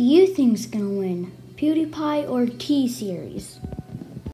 you think's gonna win, PewDiePie or T Series?